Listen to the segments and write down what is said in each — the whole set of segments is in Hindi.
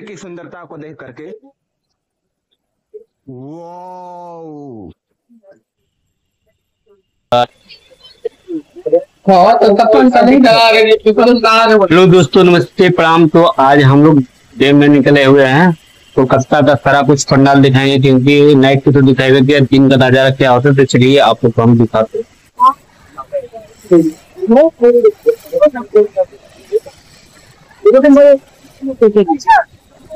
की सुंदरता को देख करके? वाओ हेलो दोस्तों नमस्ते प्रणाम। तो आज हम लोग डैम में निकले हुए हैं। कोलकाता का सारा कुछ पंडाल दिखाएँगे क्योंकि नाइट को तो दिखाई देती है दिन का नज़ारा क्या होता है तो चलिए आप लोग को हम दिखाते हैं। तो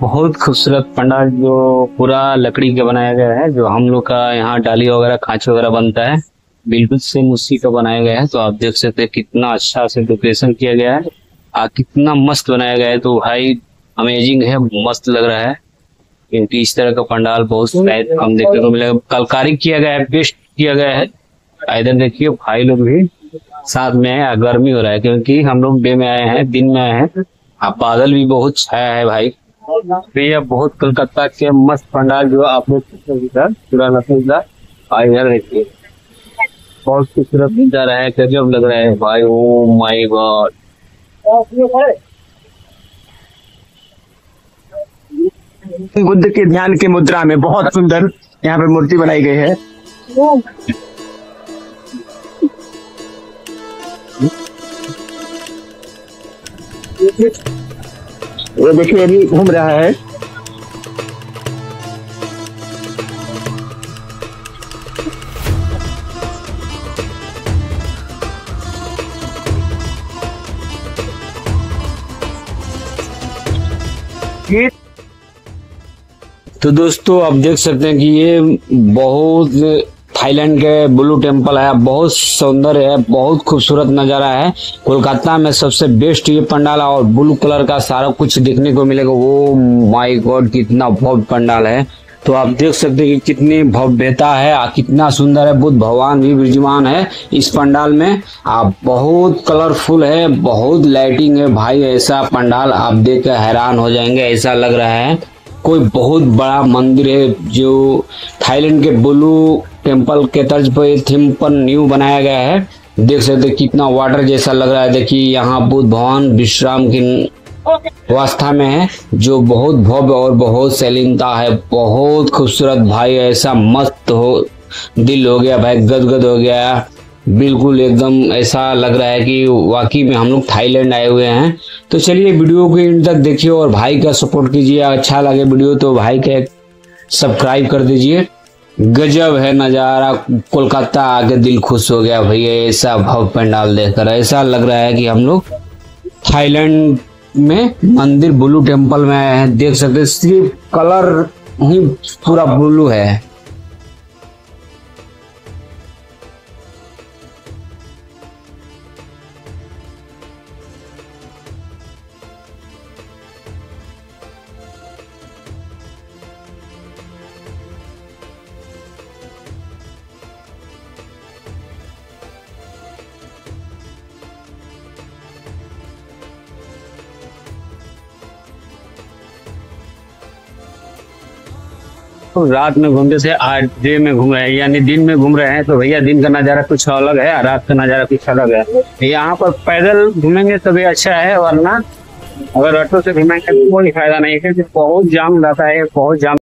बहुत खूबसूरत पंडाल जो पूरा लकड़ी का बनाया गया है जो हम लोग का यहाँ डाली वगैरह खांच वगैरह बनता है। बिल्कुल सेम उसी का बनाया गया है। तो आप देख सकते हैं कितना अच्छा से डेकोरेशन किया गया है। आ कितना मस्त बनाया गया है। तो भाई अमेजिंग है मस्त लग रहा है। क्योंकि इस तरह का पंडाल बहुत शायद कम देखने को मिलेगा। कलकारी किया गया है बेस्ट किया गया है। इधर देखिए भाई लोग भी साथ में गर्मी हो रहा है, क्योंकि हम लोग डे में आए हैं, दिन में आए हैं। अब बादल भी बहुत छाया है भाई। तो ये बहुत कलकत्ता के मस्त पंडाल जो आप लोग देखिए। बहुत खूबसूरत नज़ारा है, गजब लग रहा है भाई ओ माय गॉड बुद्ध के ध्यान के मुद्रा में बहुत सुंदर यहाँ पे मूर्ति बनाई गई है। ये देखिए, अभी घूम रहा है। तो दोस्तों, आप देख सकते हैं कि ये बहुत थाईलैंड के ब्लू टेंपल है, बहुत सुंदर है, बहुत खूबसूरत नज़ारा है। कोलकाता में सबसे बेस्ट ये पंडाल और ब्लू कलर का सारा कुछ देखने को मिलेगा। वो माय गॉड कितना भव्य पंडाल है। तो आप देख सकते हैं कि कितनी भव्यता है कितना सुंदर है, बुद्ध भगवान भी विराजमान है इस पंडाल में। आप बहुत कलरफुल है, बहुत लाइटिंग है, भाई, ऐसा पंडाल आप देख हैरान हो जाएँगे, ऐसा लग रहा है। कोई बहुत बड़ा मंदिर है जो थाईलैंड के ब्लू टेंपल के तर्ज पर थीम पर न्यू बनाया गया है। देख सकते कितना वाटर जैसा लग रहा है। देखिए, यहाँ बुद्ध भगवान विश्राम की अवस्था में है, जो बहुत भव्य और बहुत सैलीनता है। बहुत खूबसूरत भाई, ऐसा मस्त हो, दिल हो गया भाई, गदगद हो गया। बिल्कुल एकदम ऐसा लग रहा है कि वाकई में हम लोग थाईलैंड आए हुए हैं। तो चलिए वीडियो को इन तक देखिए और भाई का सपोर्ट कीजिए। अच्छा लगे वीडियो तो भाई का सब्सक्राइब कर दीजिए। गजब है नज़ारा, कोलकाता आके दिल खुश हो गया भैया, ऐसा भव पंडाल देखकर ऐसा लग रहा है कि हम लोग थाईलैंड में मंदिर ब्लू टेंपल में आए हैं। देख सकते सिर्फ़ कलर ही पूरा ब्लू है। तो रात में घूमते थे, आज डे में घूम रहे हैं, यानी दिन में घूम रहे हैं तो भैया दिन का नज़ारा कुछ अलग है, रात का नज़ारा कुछ अलग है? यहाँ पर पैदल घूमेंगे तो भी अच्छा है, वरना अगर ऑटो से घूमेंगे तो कोई फ़ायदा नहीं है, क्योंकि बहुत जाम रहता है, बहुत जाम